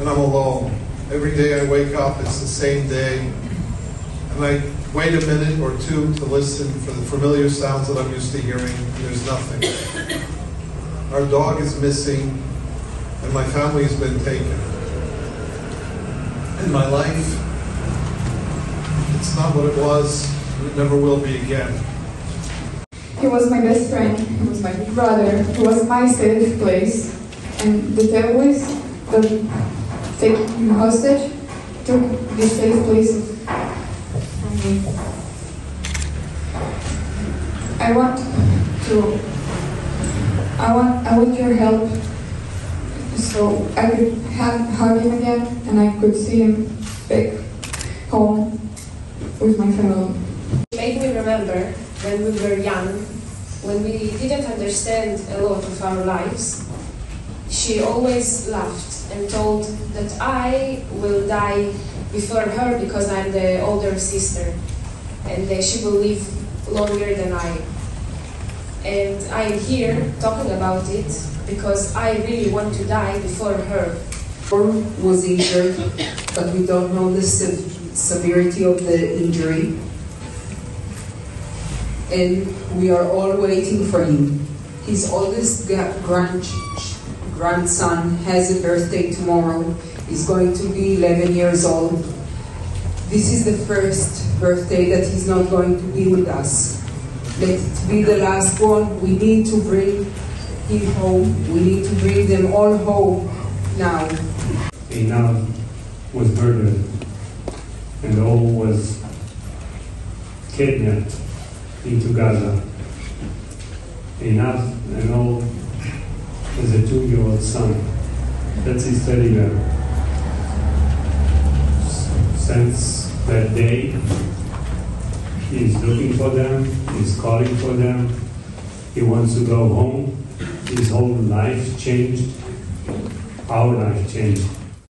and I'm alone. Every day I wake up, it's the same day. And I wait a minute or two to listen for the familiar sounds that I'm used to hearing, there's nothing. Our dog is missing, and my family has been taken. And my life, it's not what it was, and it never will be again. He was my best friend, he was my brother, he was my safe place. And the terrorists that take him hostage took this safe place. I want to I want I want your help so I could have, hug him again and I could see him back home with my family. made me remember when we were young, when we didn't understand a lot of our lives. She always laughed and told that I will die before her because I'm the older sister and that she will live longer than I. And I am here talking about it because I really want to die before her. Or was injured, but we don't know the se- severity of the injury. And we are all waiting for him. His oldest ga- grand- grandson has a birthday tomorrow. He's going to be 11 years old. This is the first birthday that he's not going to be with us. Let it be the last one. We need to bring him home. We need to bring them all home now. Eynav was murdered and Or was kidnapped into Gaza. Eynav and Or has a two-year-old son. That's his teddy bear. Since that day, he's looking for them, he's calling for them, he wants to go home. His whole life changed, our life changed.